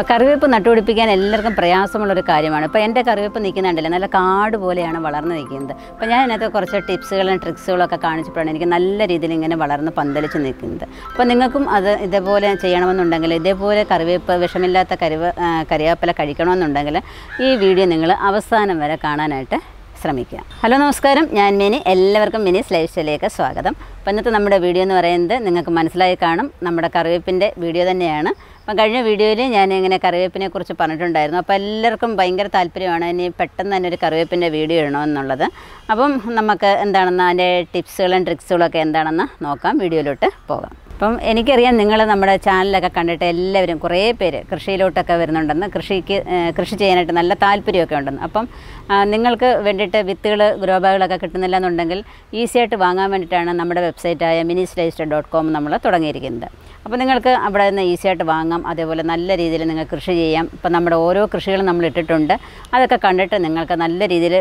കറിവേപ്പ് നട്ടുപിടിപ്പിക്കാൻ എല്ലാവർക്കും പ്രയാസമുള്ളൊരു കാര്യമാണ്. ഇപ്പോൾ എന്റെ കറിവേപ്പ് നിൽക്കുന്നുണ്ടല്ലോ. നല്ല കാട് പോലെയാണ് വളർന്നു നിൽക്കുന്നത്. അപ്പോൾ ഞാൻ അതിനകത്ത് കുറച്ച് ടിപ്സുകളും ട്രിക്സുകളും ഒക്കെ കാണിച്ചപ്പോഴാണ് എനിക്ക് നല്ല രീതിയിൽ ഇങ്ങനെ വളർന്ന് പന്തലിച്ച് നിൽക്കുന്നത്. അപ്പോൾ നിങ്ങൾക്കും അത് ഇതേപോലെ ചെയ്യണമെന്നുണ്ടെങ്കിൽ ഇതേപോലെ കറിവേപ്പ് വിഷമില്ലാത്ത കറിവ ആ, കറിവേപ്പില കഴിക്കണമെന്നുണ്ടെങ്കിൽ ഈ വീഡിയോ നിങ്ങൾ അവസാനം വരെ കാണാനായിട്ട് ശ്രമിക്കുക. ഹലോ നമസ്കാരം. ഞാൻ മിനി. എല്ലാവർക്കും മിനി ലൈഫ് സ്റ്റൈലിലേക്ക് സ്വാഗതം. അപ്പോൾ ഇന്നത്തെ നമ്മുടെ വീഡിയോ എന്ന് പറയുന്നത് നിങ്ങൾക്ക് മനസ്സിലായി കാണും. നമ്മുടെ കറിവേപ്പിന്റെ വീഡിയോ തന്നെയാണ്. അപ്പം കഴിഞ്ഞ വീഡിയോയിൽ ഞാൻ ഇങ്ങനെ കറിവേപ്പിനെ കുറിച്ച് പറഞ്ഞിട്ടുണ്ടായിരുന്നു. അപ്പോൾ എല്ലാവർക്കും ഭയങ്കര താല്പര്യമാണ് ഇനി പെട്ടെന്ന് തന്നെ ഒരു കറിവേപ്പിന്റെ വീഡിയോ ഇടണമെന്നുള്ളത് അപ്പം നമുക്ക് എന്താണെന്ന് അതിന്റെ ടിപ്സുകളും ട്രിക്സുകളൊക്കെ എന്താണെന്ന് നോക്കാം. വീഡിയോയിലോട്ട് പോകാം. അപ്പം എനിക്കറിയാം നിങ്ങൾ നമ്മുടെ ചാനലൊക്കെ കണ്ടിട്ട് എല്ലാവരും കുറേ പേര് കൃഷിയിലോട്ടൊക്കെ വരുന്നുണ്ടെന്ന് കൃഷിക്ക് കൃഷി ചെയ്യാനായിട്ട് നല്ല താല്പര്യമൊക്കെ ഉണ്ടെന്ന്. അപ്പം നിങ്ങൾക്ക് വേണ്ടിയിട്ട് വിത്തുകൾ ഗ്രോബാഗുകളൊക്കെ കിട്ടുന്നില്ല എന്നുണ്ടെങ്കിൽ ഈസിയായിട്ട് വാങ്ങാൻ വേണ്ടിയിട്ടാണ് നമ്മുടെ വെബ്സൈറ്റായ മിനി സ്ലൈസ്റ്റർ ഡോട്ട് കോം നമ്മൾ തുടങ്ങിയിരിക്കുന്നത്. അപ്പോൾ നിങ്ങൾക്ക് അവിടെ നിന്ന് ഈസിയായിട്ട് വാങ്ങാം അതേപോലെ നല്ല രീതിയിൽ നിങ്ങൾ കൃഷി ചെയ്യാം. ഇപ്പം നമ്മുടെ ഓരോ കൃഷികളും നമ്മൾ ഇട്ടിട്ടുണ്ട് അതൊക്കെ കണ്ടിട്ട് നിങ്ങൾക്ക് നല്ല രീതിയിൽ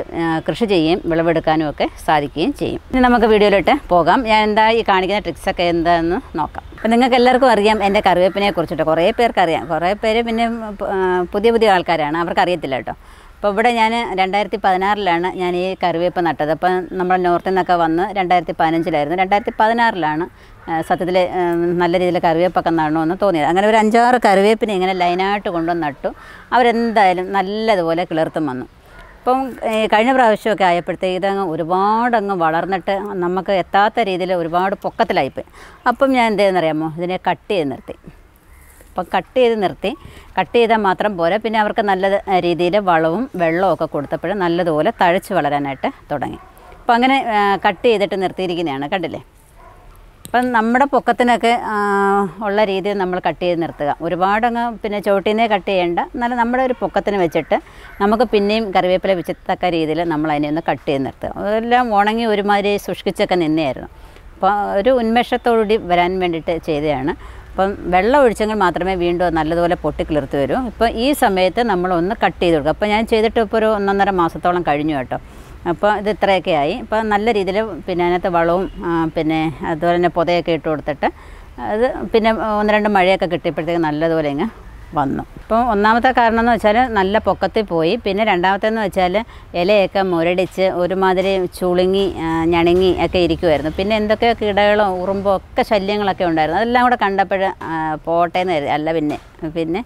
കൃഷി ചെയ്യുകയും വിളവെടുക്കാനും ഒക്കെ സാധിക്കുകയും ചെയ്യും. ഇനി നമുക്ക് വീഡിയോയിലോട്ട് പോകാം. ഞാൻ എന്താ ഈ കാണിക്കുന്ന ട്രിക്സൊക്കെ എന്താണെന്ന് നോക്കാം. അപ്പം നിങ്ങൾക്ക് എല്ലാവർക്കും അറിയാം എന്റെ കറിവേപ്പിനെ കുറിച്ചിട്ട് കുറേ പേർക്കറിയാം. കുറേ പേര് പിന്നെ പുതിയ പുതിയ ആൾക്കാരാണ്. അവർക്ക് അറിയത്തില്ല കേട്ടോ. അപ്പോൾ ഇവിടെ ഞാൻ രണ്ടായിരത്തി പതിനാറിലാണ് ഞാൻ ഈ കറിവേപ്പ് നട്ടത്. അപ്പോൾ നമ്മൾ നോർത്തിൽ നിന്നൊക്കെ വന്ന് രണ്ടായിരത്തി പതിനഞ്ചിലായിരുന്നു രണ്ടായിരത്തി പതിനാറിലാണ് സത്യത്തിൽ നല്ല രീതിയിൽ കറിവേപ്പൊക്കെ നടണമെന്ന് തോന്നിയത്. അങ്ങനെ ഒരു അഞ്ചാറ് കറിവേപ്പിനെ ഇങ്ങനെ ലൈനായിട്ട് കൊണ്ടുവന്ന് നട്ടു. അവരെന്തായാലും നല്ലതുപോലെ കിളിർത്തും വന്നു. ഇപ്പം കഴിഞ്ഞ പ്രാവശ്യമൊക്കെ ആയപ്പോഴത്തേക്ക് ഇതങ്ങ് ഒരുപാടങ്ങ് വളർന്നിട്ട് നമുക്ക് എത്താത്ത രീതിയിൽ ഒരുപാട് പൊക്കത്തിലായിപ്പോയി. അപ്പം ഞാൻ എന്തെന്നറിയാമോ ഇതിനെ കട്ട് ചെയ്ത് നിർത്തി. അപ്പം കട്ട് ചെയ്ത് നിർത്തി. കട്ട് ചെയ്താൽ മാത്രം പോരാ. പിന്നെ അവർക്ക് നല്ല രീതിയിൽ വളവും വെള്ളവും ഒക്കെ കൊടുത്തപ്പോൾ നല്ലതുപോലെ തഴച്ച് വളരാനായിട്ട് തുടങ്ങി. അപ്പം അങ്ങനെ കട്ട് ചെയ്തിട്ട് നിർത്തിയിരിക്കുന്നതാണ്. കണ്ടില്ലേ? അപ്പം നമ്മുടെ പൊക്കത്തിനൊക്കെ ഉള്ള രീതിയിൽ നമ്മൾ കട്ട് ചെയ്ത് നിർത്തുക. ഒരുപാടങ്ങ് പിന്നെ ചോട്ടീനെ കട്ട് ചെയ്യേണ്ട. എന്നാലും നമ്മുടെ ഒരു പൊക്കത്തിന് വെച്ചിട്ട് നമുക്ക് പിന്നെയും കറിവേപ്പില വെച്ചത്തക്ക രീതിയിൽ നമ്മൾ അതിനെ ഒന്ന് കട്ട് ചെയ്ത് നിർത്തുക. അതെല്ലാം ഉണങ്ങി ഒരുമാതിരി സൂക്ഷിച്ചൊക്കെ നിന്നെയായിരുന്നു അപ്പോൾ ഒരു ഉന്മേഷത്തോടുകൂടി വരാൻ വേണ്ടിയിട്ട് ചെയ്തതാണ്. അപ്പം വെള്ളം ഒഴിച്ചെങ്കിൽ മാത്രമേ വീണ്ടും നല്ലതുപോലെ പൊട്ടി പൊട്ടിക്കിളിർത്ത് വരൂ. ഇപ്പോൾ ഈ സമയത്ത് നമ്മളൊന്ന് കട്ട് ചെയ്ത് കൊടുക്കുക. അപ്പോൾ ഞാൻ ചെയ്തിട്ട് ഇപ്പോൾ ഒരു ഒന്നൊന്നര മാസത്തോളം കഴിഞ്ഞു കേട്ടോ. അപ്പോൾ ഇത് ഇത്രയൊക്കെ ആയി. ഇപ്പോൾ നല്ല രീതിയിൽ പിന്നെ അതിനകത്ത് വളവും പിന്നെ അതുപോലെ തന്നെ പുതയൊക്കെ ഇട്ട് കൊടുത്തിട്ട് അത് പിന്നെ ഒന്ന് രണ്ട് മഴയൊക്കെ കിട്ടിയപ്പോഴത്തേക്ക് നല്ലതുപോലെ ഇങ്ങ് വന്നു. ഇപ്പോൾ ഒന്നാമത്തെ കാരണം എന്ന് വെച്ചാൽ നല്ല പൊക്കത്തിൽ പോയി. പിന്നെ രണ്ടാമത്തേന്ന് വെച്ചാൽ ഇലയൊക്കെ മുരടിച്ച് ഒരുമാതിരി ചുളുങ്ങി ഞണുങ്ങി ഒക്കെ ഇരിക്കുമായിരുന്നു പിന്നെ എന്തൊക്കെ കിടകളോ ഉറുമ്പോ ഒക്കെ ശല്യങ്ങളൊക്കെ ഉണ്ടായിരുന്നു. അതെല്ലാം കൂടെ കണ്ടപ്പോൾ പോട്ടെ എന്ന് കരുതി അല്ല പിന്നെ പിന്നെ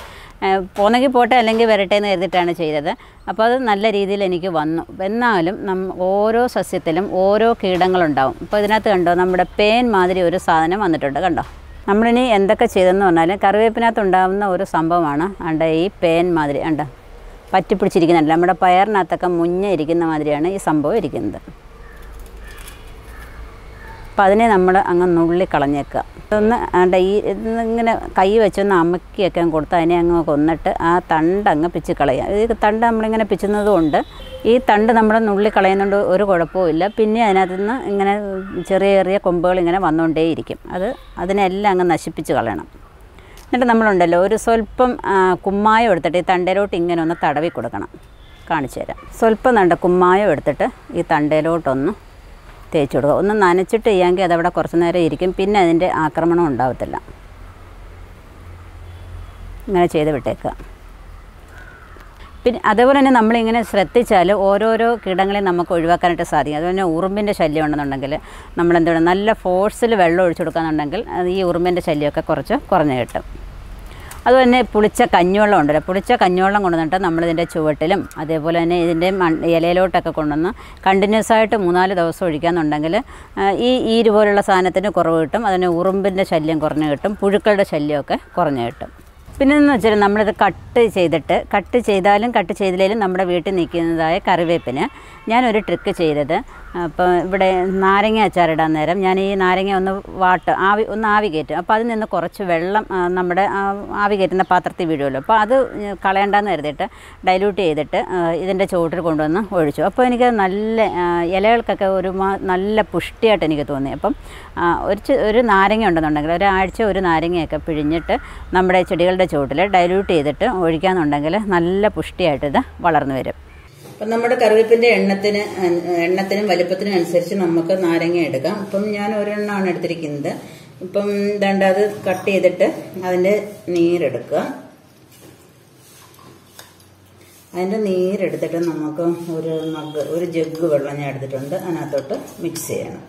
പോന്നെങ്കിൽ പോട്ടെ അല്ലെങ്കിൽ വരട്ടെ എന്ന് കരുതിയിട്ടാണ് ചെയ്തത്. അപ്പോൾ അത് നല്ല രീതിയിൽ എനിക്ക് വന്നു. എന്നാലും നം ഓരോ സസ്യത്തിലും ഓരോ കീടങ്ങളുണ്ടാവും. ഇപ്പോൾ ഇതിനകത്ത് കണ്ടോ നമ്മുടെ പേൻ മാതിരി ഒരു സാധനം വന്നിട്ടുണ്ട്. കണ്ടോ? നമ്മളിനി എന്തൊക്കെ ചെയ്തെന്ന് പറഞ്ഞാൽ കറിവേപ്പിനകത്ത് ഉണ്ടാകുന്ന ഒരു സംഭവമാണ്. അണ്ട ഈ പേൻ മാതിരി അണ്ട പറ്റിപ്പിടിച്ചിരിക്കുന്നുണ്ട്. നമ്മുടെ പയറിനകത്തൊക്കെ മുഞ്ഞ ഇരിക്കുന്ന മാതിരിയാണ് ഈ സംഭവം ഇരിക്കുന്നത്. അപ്പം അതിനെ നമ്മൾ അങ്ങ് നുള്ളി ഒന്ന് ആണ്ട ഇങ്ങനെ കൈ വെച്ചൊന്ന് അമക്കിയൊക്കെ കൊടുത്ത് അതിനെ അങ്ങ് കൊന്നിട്ട് ആ തണ്ട് അങ്ങ് പിച്ച് കളയുക. ഈ തണ്ട് നമ്മളിങ്ങനെ പിച്ചുന്നത് കൊണ്ട് ഈ തണ്ട് നമ്മൾ നുള്ളി കളയുന്നുണ്ട് ഒരു കുഴപ്പവുമില്ല പിന്നെ അതിനകത്ത് നിന്ന് ഇങ്ങനെ ചെറിയ ചെറിയ കൊമ്പുകൾ ഇങ്ങനെ വന്നുകൊണ്ടേയിരിക്കും അത് അതിനെല്ലാം അങ്ങ് നശിപ്പിച്ച് കളയണം. എന്നിട്ട് നമ്മളുണ്ടല്ലോ ഒരു സ്വല്പം കുമ്മായം എടുത്തിട്ട് ഈ തണ്ടയിലോട്ട് ഇങ്ങനെ ഒന്ന് തടവി കൊടുക്കണം. കാണിച്ചു തരാം. സ്വല്പം നണ്ട കുമ്മായം എടുത്തിട്ട് ഈ തണ്ടയിലോട്ടൊന്ന് തേച്ച് കൊടുക്കുക. ഒന്ന് നനച്ചിട്ട് ചെയ്യാമെങ്കിൽ അതവിടെ കുറച്ച് നേരം ഇരിക്കും. പിന്നെ അതിന്റെ ആക്രമണം ഉണ്ടാവത്തില്ല. ഇങ്ങനെ ചെയ്ത് വിട്ടേക്കുക. പിന്നെ അതേപോലെ തന്നെ നമ്മളിങ്ങനെ ശ്രദ്ധിച്ചാൽ ഓരോരോ കീടങ്ങളെ നമുക്ക് ഒഴിവാക്കാനായിട്ട് സാധിക്കും. അതുപോലെ തന്നെ ഉറുമ്പിന്റെ ശല്യം ഉണ്ടെന്നുണ്ടെങ്കിൽ നമ്മളെന്താണ് നല്ല ഫോഴ്സിൽ വെള്ളം ഒഴിച്ചു കൊടുക്കാന്നുണ്ടെങ്കിൽ അത് ഈ ഉറുമ്പിന്റെ ശല്യമൊക്കെ കുറച്ച് കുറഞ്ഞു കിട്ടും. അതുപോലെ തന്നെ പുളിച്ച കഞ്ഞിവെള്ളം ഉണ്ടല്ലോ. പുളിച്ച കഞ്ഞിവെള്ളം കൊണ്ടുവന്നിട്ട് നമ്മളിതിന്റെ ചുവട്ടിലും അതേപോലെ തന്നെ ഇതിന്റെ ഇലയിലോട്ടൊക്കെ കൊണ്ടുവന്ന് കണ്ടിന്യൂസ് ആയിട്ട് മൂന്നാൽ ദിവസം ഒഴിക്കാന്നുണ്ടെങ്കിൽ ഈ ഈര് പോലുള്ള സാധനത്തിന് കുറവ് കിട്ടും. അതിന് ഉറുമ്പിന്റെ ശല്യം കുറഞ്ഞു കിട്ടും. പുഴുക്കളുടെ ശല്യമൊക്കെ കുറഞ്ഞു കിട്ടും. പിന്നെ എന്ന് വെച്ചാൽ നമ്മളിത് കട്ട് ചെയ്തിട്ട് കട്ട് ചെയ്താലും കട്ട് ചെയ്തില്ലെങ്കിലും നമ്മുടെ വീട്ടിൽ നിൽക്കുന്നതായ കറിവേപ്പിന് ഞാനൊരു ട്രിക്ക് ചെയ്തത്. അപ്പോൾ ഇവിടെ നാരങ്ങ അച്ചാറിടാൻ നേരം ഞാൻ ഈ നാരങ്ങ ഒന്ന് വാട്ട് ആവി ഒന്ന് ആവി കയറ്റും. അപ്പോൾ അതിൽ നിന്ന് കുറച്ച് വെള്ളം നമ്മുടെ ആവി കയറ്റുന്ന പാത്രത്തിൽ വീഴുമല്ലോ അപ്പോൾ അത് കളയണ്ടെന്ന് കരുതിയിട്ട് ഡൈല്യൂട്ട് ചെയ്തിട്ട് ഇതിന്റെ ചുവട്ടിൽ കൊണ്ടുവന്ന് ഒഴിച്ചു. അപ്പോൾ എനിക്ക് നല്ല ഇലകൾക്കൊക്കെ ഒരു നല്ല പുഷ്ടിയായിട്ട് എനിക്ക് തോന്നി. അപ്പം ഒരു ഒരു നാരങ്ങ ഉണ്ടെന്നുണ്ടെങ്കിൽ ഒരാഴ്ച ഒരു നാരങ്ങയൊക്കെ പിഴിഞ്ഞിട്ട് നമ്മുടെ ചെടികളുടെ ചുവട്ടിൽ ഡൈല്യൂട്ട് ചെയ്തിട്ട് ഒഴിക്കാന്നുണ്ടെങ്കിൽ നല്ല പുഷ്ടിയായിട്ട് ഇത് വളർന്നു വരും. അപ്പം നമ്മുടെ കറിവേപ്പിന്റെ എണ്ണത്തിന് എണ്ണത്തിനും വലിപ്പത്തിനും അനുസരിച്ച് നമുക്ക് നാരങ്ങ എടുക്കാം. ഇപ്പം ഞാൻ ഒരെണ്ണമാണ് എടുത്തിരിക്കുന്നത്. ഇപ്പം ദണ്ട അത് കട്ട് ചെയ്തിട്ട് അതിന്റെ നീരെടുക്കുക. അതിന്റെ നീരെടുത്തിട്ട് നമുക്ക് ഒരു മഗ് ഒരു ജഗ്ഗ് വെള്ളം ഞാൻ എടുത്തിട്ടുണ്ട്. അതിനകത്തോട്ട് മിക്സ് ചെയ്യണം.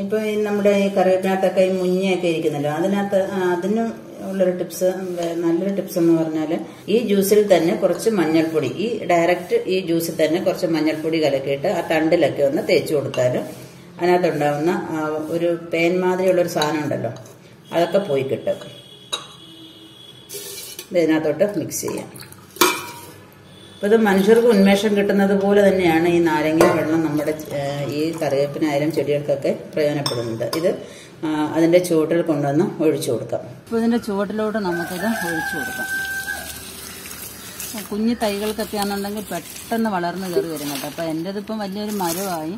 ഇപ്പോൾ ഈ നമ്മുടെ ഈ കറിവേപ്പിനകത്തൊക്കെ ഈ മുഞ്ഞയൊക്കെ ഇരിക്കുന്നല്ലോ അതിനകത്ത് അതിനും ഉള്ളൊരു ടിപ്സ് നല്ലൊരു ടിപ്സ് എന്ന് പറഞ്ഞാൽ ഈ ജ്യൂസിൽ തന്നെ കുറച്ച് മഞ്ഞൾപ്പൊടി ഈ ഡയറക്റ്റ് ഈ ജ്യൂസിൽ തന്നെ കുറച്ച് മഞ്ഞൾപ്പൊടി കലക്കിയിട്ട് ആ തണ്ടിലൊക്കെ ഒന്ന് തേച്ച് കൊടുത്താൽ അതിനകത്തുണ്ടാവുന്ന ഒരു പേൻ മാതിരിയുള്ളൊരു സാധനം ഉണ്ടല്ലോ അതൊക്കെ പോയി കിട്ടും. ഇത് ഇതിനകത്തോട്ട് മിക്സ് ചെയ്യാം. അപ്പോൾ ഇത് മനുഷ്യർക്ക് ഉന്മേഷം കിട്ടുന്നത് പോലെ തന്നെയാണ് ഈ നാരങ്ങ വെള്ളം നമ്മുടെ ഈ കറിവേപ്പിനായാലും ചെടികൾക്കൊക്കെ പ്രയോജനപ്പെടുന്നത് ഇത് അതിന്റെ ചുവട്ടിൽ കൊണ്ടുവന്ന് ഒഴിച്ചു കൊടുക്കാം. അപ്പോൾ ഇതിന്റെ ചുവട്ടിലോട്ട് നമുക്കിത് ഒഴിച്ചു കൊടുക്കാം. കുഞ്ഞു തൈകൾക്കൊക്കെ ആണെന്നുണ്ടെങ്കിൽ പെട്ടെന്ന് വളർന്നു കയറി വരും കേട്ടോ അപ്പോൾ എന്റെതിപ്പം വലിയൊരു മരമായി.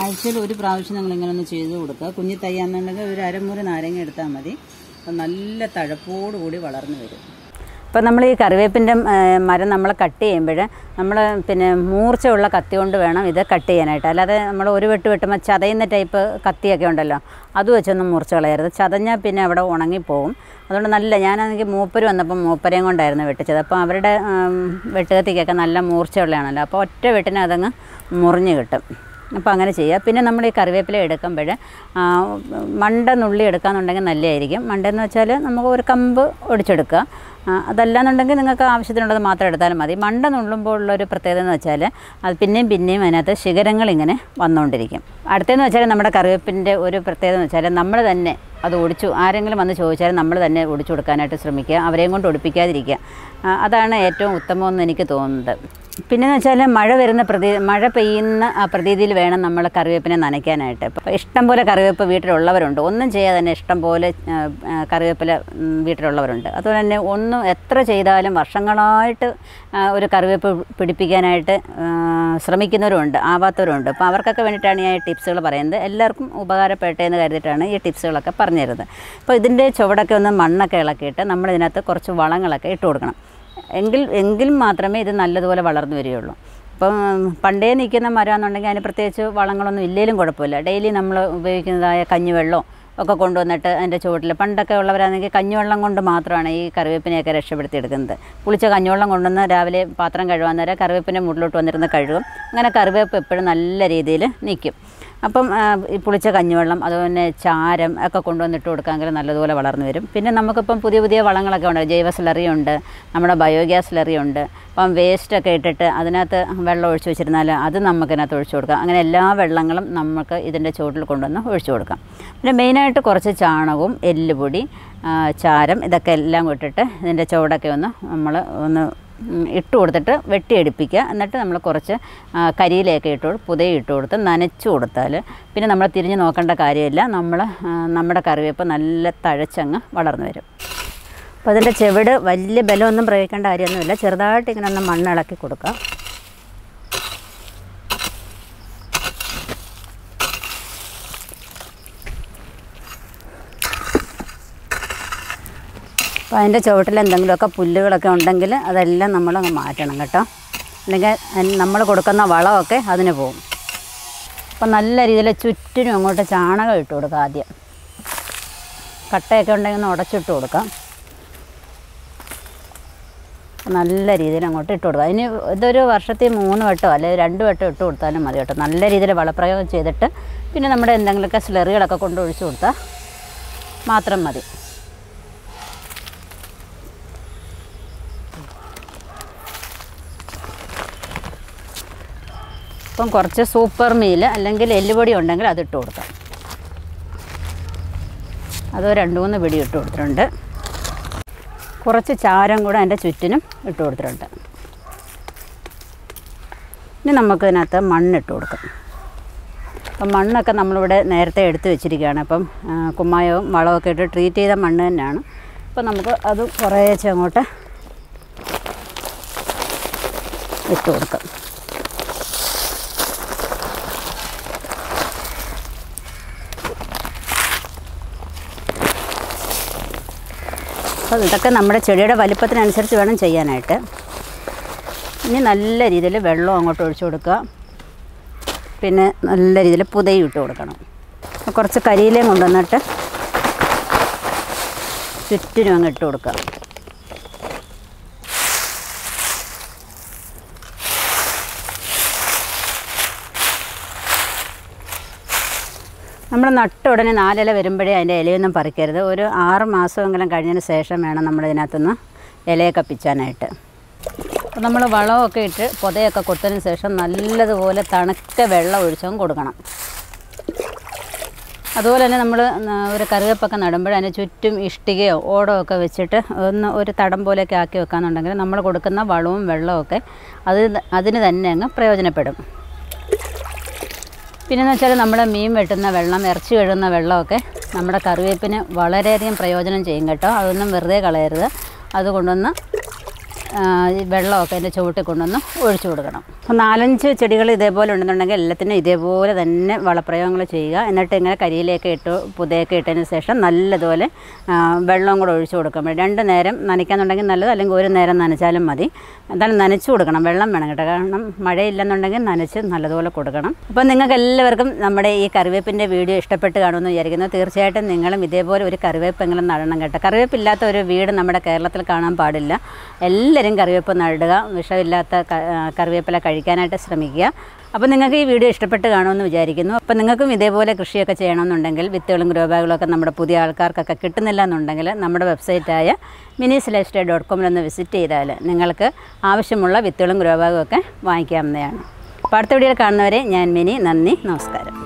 ആഴ്ചയിൽ ഒരു പ്രാവശ്യം നിങ്ങൾ ഇങ്ങനെ ഒന്ന് ചെയ്ത് കൊടുക്കുക. കുഞ്ഞു തൈ ആണെന്നുണ്ടെങ്കിൽ ഒരു അരമുറി നാരങ്ങ എടുത്താൽ മതി. അപ്പം നല്ല തഴപ്പോടുകൂടി വളർന്നു വരും. ഇപ്പം നമ്മൾ ഈ കറിവേപ്പിന്റെ മരം നമ്മൾ കട്ട് ചെയ്യുമ്പോൾ നമ്മൾ പിന്നെ മൂർച്ചയുള്ള കത്തി കൊണ്ട് വേണം ഇത് കട്ട് ചെയ്യാനായിട്ട്. അല്ലാതെ നമ്മൾ ഒരു വെട്ട് വെട്ടുമ്പോൾ ചതയുന്ന ടൈപ്പ് കത്തിയൊക്കെ ഉണ്ടല്ലോ അത് വെച്ചൊന്നും മൂർച്ച കളയരുത്. ചതഞ്ഞാൽ പിന്നെ അവിടെ ഉണങ്ങിപ്പോവും അതുകൊണ്ട് നല്ല ഞാനാണെങ്കിൽ മൂപ്പര് വന്നപ്പോൾ മൂപ്പരയും കൊണ്ടായിരുന്നു വെട്ടിച്ചത്. അപ്പോൾ അവരുടെ വെട്ടുകത്തിക്കൊക്കെ നല്ല മൂർച്ചയുള്ളതാണല്ലോ. അപ്പോൾ ഒറ്റ വെട്ടിന് അതങ്ങ് മുറിഞ്ഞ് കിട്ടും. അപ്പോൾ അങ്ങനെ ചെയ്യുക. പിന്നെ നമ്മൾ ഈ കറിവേപ്പില എടുക്കുമ്പോൾ മണ്ട നുള്ളി എടുക്കാന്നുണ്ടെങ്കിൽ നല്ലതായിരിക്കും. മണ്ടെന്ന് വെച്ചാൽ നമുക്ക് ഒരു കമ്പ് ഒടിച്ചെടുക്കുക. അതല്ലാന്നുണ്ടെങ്കിൽ നിങ്ങൾക്ക് ആവശ്യത്തിനുള്ളത് മാത്രം എടുത്താലും മതി. മണ്ട നുള്ളുമ്പോൾ ഉള്ളൊരു പ്രത്യേകത എന്ന് വെച്ചാൽ അത് പിന്നെയും പിന്നെയും അതിനകത്ത് ശിഖരങ്ങൾ ഇങ്ങനെ വന്നുകൊണ്ടിരിക്കും. അടുത്തതെന്ന് വെച്ചാൽ നമ്മുടെ കറിവേപ്പിന്റെ ഒരു പ്രത്യേകത എന്ന് വെച്ചാൽ നമ്മൾ തന്നെ അത് ഒടിച്ചു ആരെങ്കിലും വന്ന് ചോദിച്ചാൽ നമ്മൾ തന്നെ ഒടിച്ചു കൊടുക്കാനായിട്ട് ശ്രമിക്കുക അവരെയും കൊണ്ട് ഒടിപ്പിക്കാതിരിക്കുക. അതാണ് ഏറ്റവും ഉത്തമമെന്ന് എനിക്ക് തോന്നുന്നത്. പിന്നെന്ന് വെച്ചാൽ മഴ വരുന്ന പ്രതി മഴ പെയ്യുന്ന ആ പ്രതീതിയിൽ വേണം നമ്മൾ കറിവേപ്പിനെ നനയ്ക്കാനായിട്ട്. ഇപ്പോൾ ഇഷ്ടം പോലെ കറിവേപ്പ് വീട്ടിലുള്ളവരുണ്ട്. ഒന്നും ചെയ്യാതെ തന്നെ ഇഷ്ടം പോലെ കറിവേപ്പില വീട്ടിലുള്ളവരുണ്ട്. അതുപോലെ തന്നെ ഒന്നും എത്ര ചെയ്താലും വർഷങ്ങളായിട്ട് ഒരു കറിവേപ്പ് പിടിപ്പിക്കാനായിട്ട് ശ്രമിക്കുന്നവരുമുണ്ട് ആവാത്തവരുണ്ട്. അപ്പോൾ അവർക്കൊക്കെ വേണ്ടിയിട്ടാണ് ഞാൻ ഈ ടിപ്സുകൾ പറയുന്നത്. എല്ലാവർക്കും ഉപകാരപ്പെട്ടതെന്ന് കരുതിയിട്ടാണ് ഈ ടിപ്സുകളൊക്കെ പറഞ്ഞു തരുന്നത് അപ്പോൾ ഇതിന്റെ ചുവടൊക്കെ ഒന്ന് മണ്ണൊക്കെ ഇളക്കിയിട്ട് നമ്മൾ ഇതിനകത്ത് കുറച്ച് വളങ്ങളൊക്കെ ഇട്ട് കൊടുക്കണം. എങ്കിൽ എങ്കിൽ മാത്രമേ ഇത് നല്ലതുപോലെ വളർന്നു വരികയുള്ളൂ. ഇപ്പം പണ്ടേ നിൽക്കുന്ന മരമാണെന്നുണ്ടെങ്കിൽ അതിന് പ്രത്യേകിച്ച് വളങ്ങളൊന്നും ഇല്ലെങ്കിലും കുഴപ്പമില്ല. ഡെയിലി നമ്മൾ ഉപയോഗിക്കുന്നതായ കഞ്ഞിവെള്ളം ഒക്കെ കൊണ്ടുവന്നിട്ട് അതിന്റെ ചുവട്ടിൽ പണ്ടൊക്കെ ഉള്ളവരാണെങ്കിൽ കഞ്ഞിവെള്ളം കൊണ്ട് മാത്രമാണ് ഈ കറിവേപ്പിനെയൊക്കെ രക്ഷപ്പെടുത്തിയെടുക്കുന്നത്. പുളിച്ച കഞ്ഞിവെള്ളം കൊണ്ടുവന്ന് രാവിലെ പാത്രം കഴുകാൻ നേരം കറിവേപ്പിന്റെ മുകളിലോട്ട് വന്നിരുന്ന് കഴുകും. അങ്ങനെ കറിവേപ്പ് എപ്പോഴും നല്ല രീതിയിൽ നിൽക്കും. അപ്പം പുളിച്ച കഞ്ഞിവെള്ളം അതുപോലെ ചാരം ഒക്കെ കൊണ്ടുവന്നിട്ട് കൊടുക്കാമെങ്കിൽ നല്ലതുപോലെ വളർന്നു വരും. പിന്നെ നമുക്കിപ്പം പുതിയ പുതിയ വളങ്ങളൊക്കെ ഉണ്ട്. ജൈവ സ്ലറി ഉണ്ട് നമ്മുടെ ബയോഗ്യാസ് സ്ലറി ഉണ്ട്. അപ്പം വേസ്റ്റൊക്കെ ഇട്ടിട്ട് അതിനകത്ത് വെള്ളം ഒഴിച്ചു വെച്ചിരുന്നാൽ അത് നമുക്കിനകത്ത് ഒഴിച്ചു കൊടുക്കാം. അങ്ങനെ എല്ലാ വെള്ളങ്ങളും നമുക്ക് ഇതിന്റെ ചുവട്ടിൽ കൊണ്ടുവന്ന് ഒഴിച്ചു കൊടുക്കാം. പിന്നെ മെയിനായിട്ട് കുറച്ച് ചാണകവും എല്ലുപൊടി ചാരം ഇതൊക്കെ എല്ലാം ഇട്ടിട്ട് ഇതിന്റെ ചുവടൊക്കെ ഒന്ന് നമ്മൾ ഒന്ന് ഇട്ട് കൊടുത്തിട്ട് വെട്ടിയെടുപ്പിക്കുക. എന്നിട്ട് നമ്മൾ കുറച്ച് കരിയിലേക്ക് ഇട്ട് പുതയും ഇട്ട് കൊടുത്ത് നനച്ചു കൊടുത്താൽ പിന്നെ നമ്മൾ തിരിഞ്ഞ് നോക്കേണ്ട കാര്യമില്ല. നമ്മൾ നമ്മുടെ കറിവേപ്പ് നല്ല തഴച്ചങ്ങ് വളർന്നു വരും. അപ്പോൾ അതിന്റെ ചെവിട് വലിയ ബലമൊന്നും പ്രയോഗിക്കേണ്ട കാര്യമൊന്നുമില്ല. ചെറുതായിട്ട് ഇങ്ങനെ ഒന്ന് മണ്ണിളക്കി കൊടുക്കുക അപ്പോൾ അതിന്റെ ചുവട്ടിൽ എന്തെങ്കിലുമൊക്കെ പുല്ലുകളൊക്കെ ഉണ്ടെങ്കിൽ അതെല്ലാം നമ്മൾ മാറ്റണം കേട്ടോ. അല്ലെങ്കിൽ നമ്മൾ കൊടുക്കുന്ന വളമൊക്കെ അതിന് പോകും. അപ്പോൾ നല്ല രീതിയിൽ ചുറ്റിനും അങ്ങോട്ട് ചാണകം ഇട്ട് കൊടുക്കുക ആദ്യം. കട്ടയൊക്കെ ഉണ്ടെങ്കിൽ ഒന്ന് ഉടച്ചിട്ട് കൊടുക്കാം. നല്ല രീതിയിൽ അങ്ങോട്ട് ഇട്ട് കൊടുക്കുക. അതിന് ഇതൊരു വർഷത്തിൽ മൂന്ന് വട്ടോ അല്ലെങ്കിൽ രണ്ട് വട്ടം ഇട്ട് കൊടുത്താലും മതി കേട്ടോ. നല്ല രീതിയിൽ വളപ്രയോഗം ചെയ്തിട്ട് പിന്നെ നമ്മുടെ എന്തെങ്കിലുമൊക്കെ സ്ലറികളൊക്കെ കൊണ്ട് ഒഴിച്ചു കൊടുത്താൽ മാത്രം മതി. ഇപ്പം കുറച്ച് സൂപ്പർ മീൽ അല്ലെങ്കിൽ എല്ലുപൊടി ഉണ്ടെങ്കിൽ അതിട്ട് കൊടുക്കാം. അത് രണ്ട് മൂന്ന് പിടി ഇട്ട് കൊടുത്തിട്ടുണ്ട്. കുറച്ച് ചാരം കൂടെ അതിന്റെ ചുറ്റിനും ഇട്ട് കൊടുത്തിട്ടുണ്ട്. ഇനി നമുക്ക് ഇതിനകത്ത് മണ്ണിട്ട് കൊടുക്കാം. അപ്പം മണ്ണൊക്കെ നമ്മളിവിടെ നേരത്തെ എടുത്ത് വെച്ചിരിക്കുകയാണ്. അപ്പം കുമ്മായവും വളമൊക്കെ ഇട്ട് ട്രീറ്റ് ചെയ്ത മണ്ണ് തന്നെയാണ്. അപ്പം നമുക്ക് അത് കുറേശ്ശെ അങ്ങോട്ട് ഇട്ട് കൊടുക്കാം. അപ്പോൾ ഇതൊക്കെ നമ്മുടെ ചെടിയുടെ വലിപ്പത്തിനനുസരിച്ച് വേണം ചെയ്യാനായിട്ട്. ഇനി നല്ല രീതിയിൽ വെള്ളം അങ്ങോട്ട് ഒഴിച്ചു കൊടുക്കുക. പിന്നെ നല്ല രീതിയിൽ പുതയും ഇട്ട് കൊടുക്കണം. കുറച്ച് കരിയിലയും കൊണ്ടുവന്നിട്ട് ചുറ്റിനും അങ്ങ് ഇട്ട് കൊടുക്കുക. നമ്മൾ നട്ട ഉടനെ നാലില വരുമ്പോഴേ അതിന്റെ ഇലയൊന്നും പറിക്കരുത്. ഒരു ആറ് മാസമെങ്കിലും കഴിഞ്ഞതിന് ശേഷം വേണം നമ്മൾ ഇതിനകത്തുനിന്ന് ഇലയൊക്കെ പിച്ചാനായിട്ട് അപ്പോൾ നമ്മൾ വളമൊക്കെ ഇട്ട് പൊതയൊക്കെ കൊടുത്തതിന് ശേഷം നല്ലതുപോലെ തണുത്ത വെള്ളം ഒഴിച്ചും കൊടുക്കണം. അതുപോലെ തന്നെ നമ്മൾ ഒരു കറിവേപ്പൊക്കെ നടുമ്പോൾ അതിന് ചുറ്റും ഇഷ്ടികയോ ഓടോ ഒക്കെ വെച്ചിട്ട് ഒന്ന് ഒരു തടം പോലെയൊക്കെ ആക്കി വെക്കാന്നുണ്ടെങ്കിൽ നമ്മൾ കൊടുക്കുന്ന വളവും വെള്ളവും ഒക്കെ അത് അതിന് തന്നെ അങ്ങ് പ്രയോജനപ്പെടും. പിന്നെന്ന് വെച്ചാൽ നമ്മൾ മീൻ വെട്ടുന്ന വെള്ളം ഇറച്ചി കഴുകുന്ന വെള്ളമൊക്കെ നമ്മുടെ കറിവേപ്പിന് വളരെയധികം പ്രയോജനം ചെയ്യും കേട്ടോ. അതൊന്നും വെറുതെ കളയരുത്. അതുകൊണ്ടൊന്ന് വെള്ളമൊക്കെ അതിന്റെ ചുവട്ടിൽ കൊണ്ടുവന്ന് ഒഴിച്ചു കൊടുക്കണം. അപ്പോൾ നാലഞ്ച് ചെടികൾ ഇതേപോലെ ഉണ്ടെന്നുണ്ടെങ്കിൽ എല്ലാത്തിനും ഇതേപോലെ തന്നെ വളപ്രയോഗങ്ങൾ ചെയ്യുക. എന്നിട്ട് ഇങ്ങനെ കരിയിലേക്ക് ഇട്ട് പുതയൊക്കെ ഇട്ടതിന് ശേഷം നല്ലതുപോലെ വെള്ളവും കൂടെ ഒഴിച്ചു കൊടുക്കാം രണ്ട് നേരം നനയ്ക്കാന്നുണ്ടെങ്കിൽ നല്ലത് അല്ലെങ്കിൽ ഒരു നേരം നനച്ചാലും മതി. എന്തായാലും നനച്ചു കൊടുക്കണം. വെള്ളം വേണം കേട്ടോ. കാരണം മഴയില്ലെന്നുണ്ടെങ്കിൽ നനച്ച് നല്ലതുപോലെ കൊടുക്കണം. അപ്പോൾ നിങ്ങൾക്ക് എല്ലാവർക്കും നമ്മുടെ ഈ കറിവേപ്പിന്റെ വീഡിയോ ഇഷ്ടപ്പെട്ട് കാണുമെന്ന് വിചാരിക്കുന്നു. തീർച്ചയായിട്ടും നിങ്ങളും ഇതേപോലെ ഒരു കറിവേപ്പെങ്കിലും നടണം കേട്ടോ. കറിവേപ്പില്ലാത്ത ഒരു വീട് നമ്മുടെ കേരളത്തിൽ കാണാൻ പാടില്ല. എല്ലാവരും കറിവേപ്പ് നടുക വിഷമില്ലാത്ത കറിവേപ്പില കഴിക്കാനായിട്ട് ശ്രമിക്കുക. അപ്പോൾ നിങ്ങൾക്ക് ഈ വീഡിയോ ഇഷ്ടപ്പെട്ട് കാണുമെന്ന് വിചാരിക്കുന്നു. അപ്പോൾ നിങ്ങൾക്കും ഇതേപോലെ കൃഷിയൊക്കെ ചെയ്യണമെന്നുണ്ടെങ്കിൽ വിത്തുകളും ഗ്രോബാഗുകളൊക്കെ നമ്മുടെ പുതിയ ആൾക്കാർക്കൊക്കെ കിട്ടുന്നില്ല എന്നുണ്ടെങ്കിൽ നമ്മുടെ വെബ്സൈറ്റായ മിനി ലൈഫ് സ്റ്റൈൽ ഡോട്ട് കോമിലൊന്ന് വിസിറ്റ് ചെയ്താൽ നിങ്ങൾക്ക് ആവശ്യമുള്ള വിത്തുകളും ഗ്രോബാഗുമൊക്കെ വാങ്ങിക്കാവുന്നതാണ്. അപ്പോൾ അടുത്ത വീഡിയോയിൽ കാണുന്നവരെ ഞാൻ മിനി നന്ദി നമസ്കാരം.